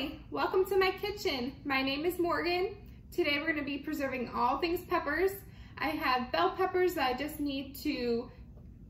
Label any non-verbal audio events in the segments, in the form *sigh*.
Hi, welcome to my kitchen. My name is Morgan. Today we're gonna be preserving all things peppers. I have bell peppers that I just need to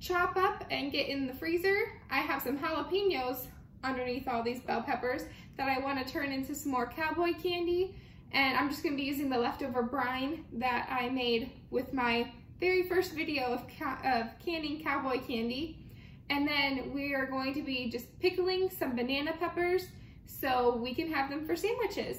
chop up and get in the freezer. I have some jalapenos underneath all these bell peppers that I wanna turn into some more cowboy candy. And I'm just gonna be using the leftover brine that I made with my very first video of, of canning cowboy candy. And then we are going to be just pickling some banana peppers so we can have them for sandwiches.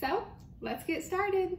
So let's get started.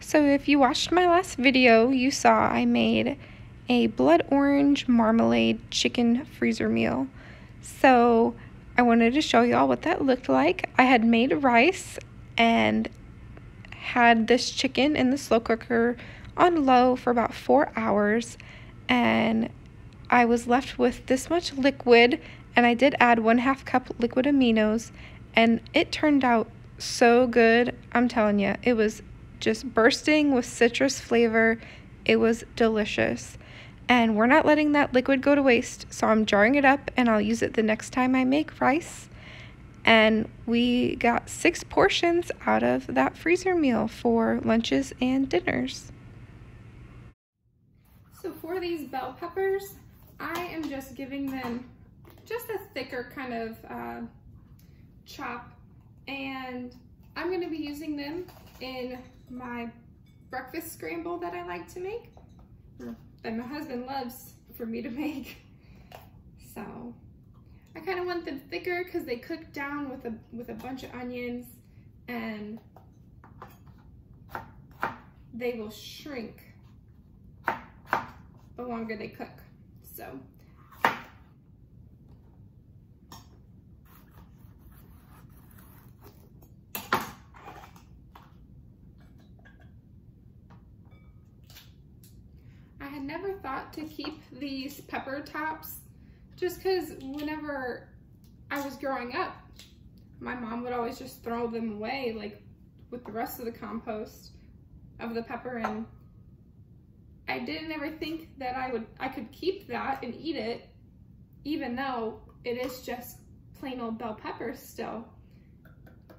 So if you watched my last video, you saw I made a blood orange marmalade chicken freezer meal. So I wanted to show y'all what that looked like. I had made rice and had this chicken in the slow cooker on low for about four hours and I was left with this much liquid and I did add one half cup liquid aminos and it turned out so good. I'm telling you, it was just bursting with citrus flavor. It was delicious. And we're not letting that liquid go to waste, so I'm jarring it up and I'll use it the next time I make rice. And we got six portions out of that freezer meal for lunches and dinners. For these bell peppers, I am just giving them just a thicker kind of uh, chop and I'm going to be using them in my breakfast scramble that I like to make that my husband loves for me to *laughs* make. So I kind of want them thicker because they cook down with a with a bunch of onions and they will shrink the longer they cook. So I had never thought to keep these pepper tops just because whenever I was growing up, my mom would always just throw them away like with the rest of the compost of the pepper and I didn't ever think that I would I could keep that and eat it even though it is just plain old bell peppers still.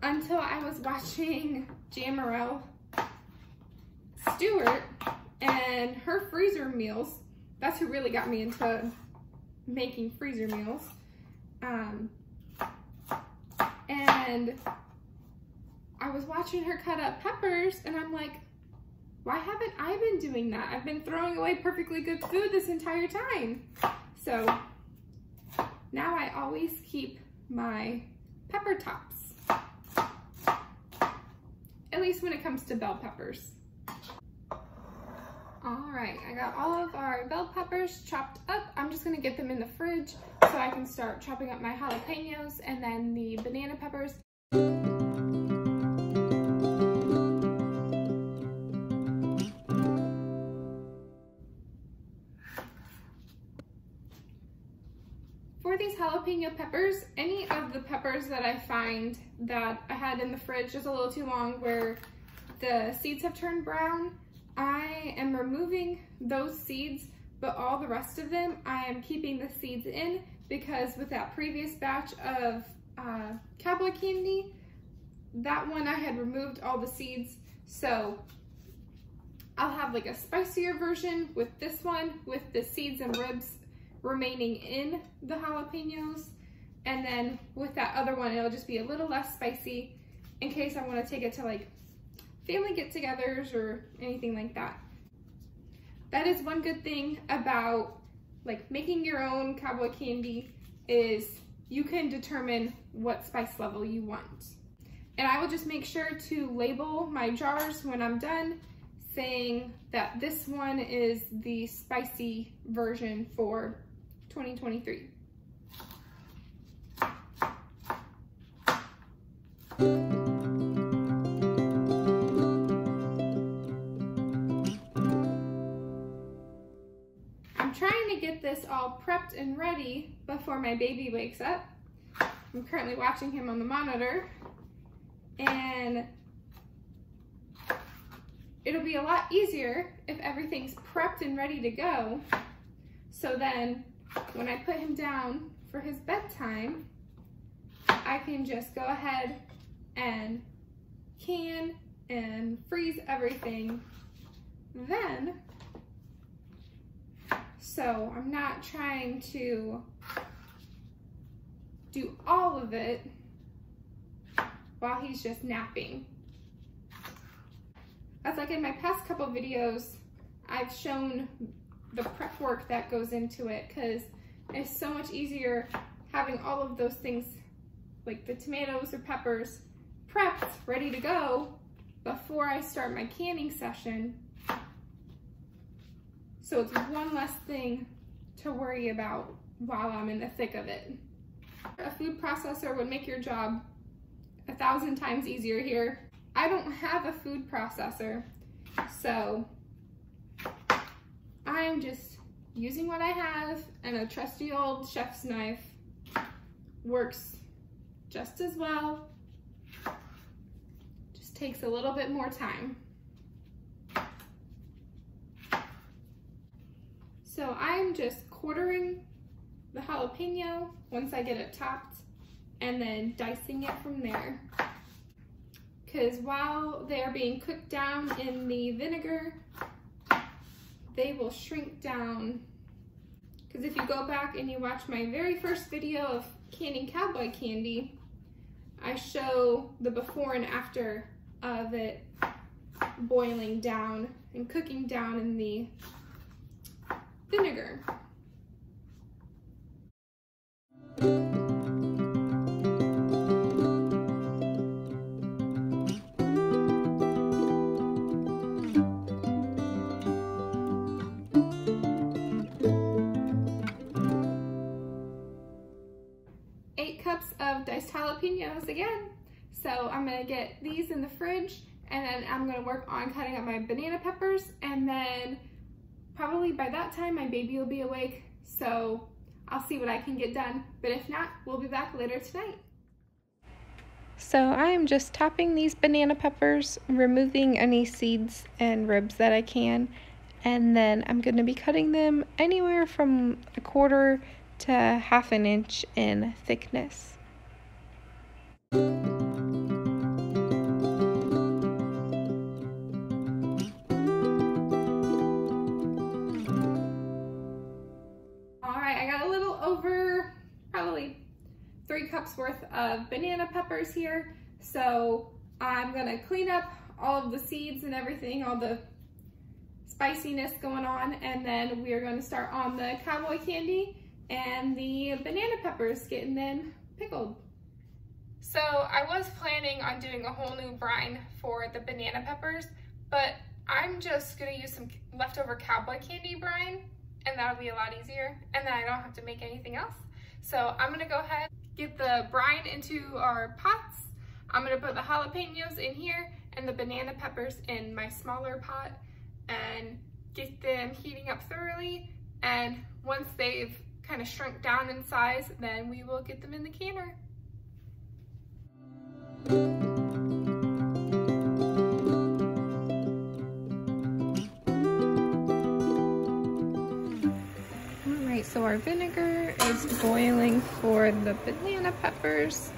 Until I was watching Jamerrill Stewart and her freezer meals that's who really got me into making freezer meals. Um, and I was watching her cut up peppers and I'm like why haven't I been doing that? I've been throwing away perfectly good food this entire time. So now I always keep my pepper tops. At least when it comes to bell peppers. All right, I got all of our bell peppers chopped up. I'm just gonna get them in the fridge so I can start chopping up my jalapenos and then the banana peppers. These jalapeno peppers, any of the peppers that I find that I had in the fridge just a little too long where the seeds have turned brown, I am removing those seeds, but all the rest of them, I am keeping the seeds in because with that previous batch of uh, cowboy candy, that one I had removed all the seeds. So I'll have like a spicier version with this one with the seeds and ribs remaining in the jalapenos. And then with that other one, it'll just be a little less spicy in case I wanna take it to like family get-togethers or anything like that. That is one good thing about like making your own cowboy candy is you can determine what spice level you want. And I will just make sure to label my jars when I'm done saying that this one is the spicy version for 2023. I'm trying to get this all prepped and ready before my baby wakes up. I'm currently watching him on the monitor and it'll be a lot easier if everything's prepped and ready to go So then when I put him down for his bedtime, I can just go ahead and can and freeze everything then. So I'm not trying to do all of it while he's just napping. As like in my past couple videos, I've shown the prep work that goes into it because it's so much easier having all of those things like the tomatoes or peppers prepped, ready to go before I start my canning session. So it's one less thing to worry about while I'm in the thick of it. A food processor would make your job a thousand times easier here. I don't have a food processor, so I'm just using what I have and a trusty old chef's knife works just as well. Just takes a little bit more time. So I'm just quartering the jalapeno once I get it topped and then dicing it from there. Because while they're being cooked down in the vinegar, they will shrink down. Because if you go back and you watch my very first video of canning cowboy candy, I show the before and after of it boiling down and cooking down in the vinegar. Again. So I'm gonna get these in the fridge and then I'm gonna work on cutting up my banana peppers and then probably by that time my baby will be awake. So I'll see what I can get done. But if not, we'll be back later tonight. So I am just topping these banana peppers, removing any seeds and ribs that I can, and then I'm going to be cutting them anywhere from a quarter to half an inch in thickness. Three cups worth of banana peppers here. So I'm gonna clean up all of the seeds and everything, all the spiciness going on, and then we are gonna start on the cowboy candy and the banana peppers, getting them pickled. So I was planning on doing a whole new brine for the banana peppers, but I'm just gonna use some leftover cowboy candy brine and that'll be a lot easier and then I don't have to make anything else. So I'm gonna go ahead get the brine into our pots. I'm gonna put the jalapenos in here and the banana peppers in my smaller pot and get them heating up thoroughly. And once they've kind of shrunk down in size, then we will get them in the canner. So our vinegar is boiling for the banana peppers.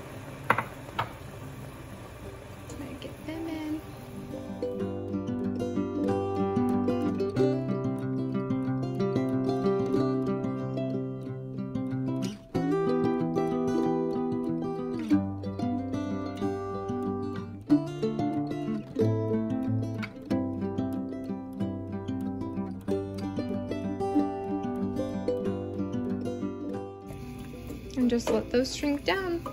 And just let those shrink down.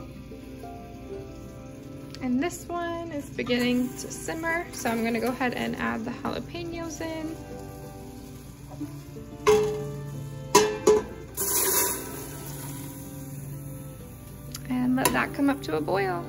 And this one is beginning to simmer, so I'm gonna go ahead and add the jalapenos in. And let that come up to a boil.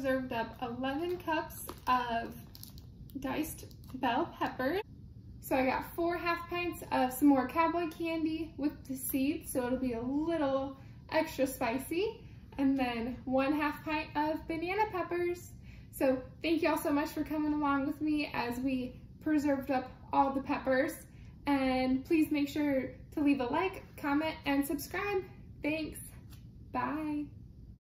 Preserved up 11 cups of diced bell peppers. So I got four half pints of some more cowboy candy with the seeds, so it'll be a little extra spicy. And then one half pint of banana peppers. So thank you all so much for coming along with me as we preserved up all the peppers. And please make sure to leave a like, comment, and subscribe. Thanks. Bye.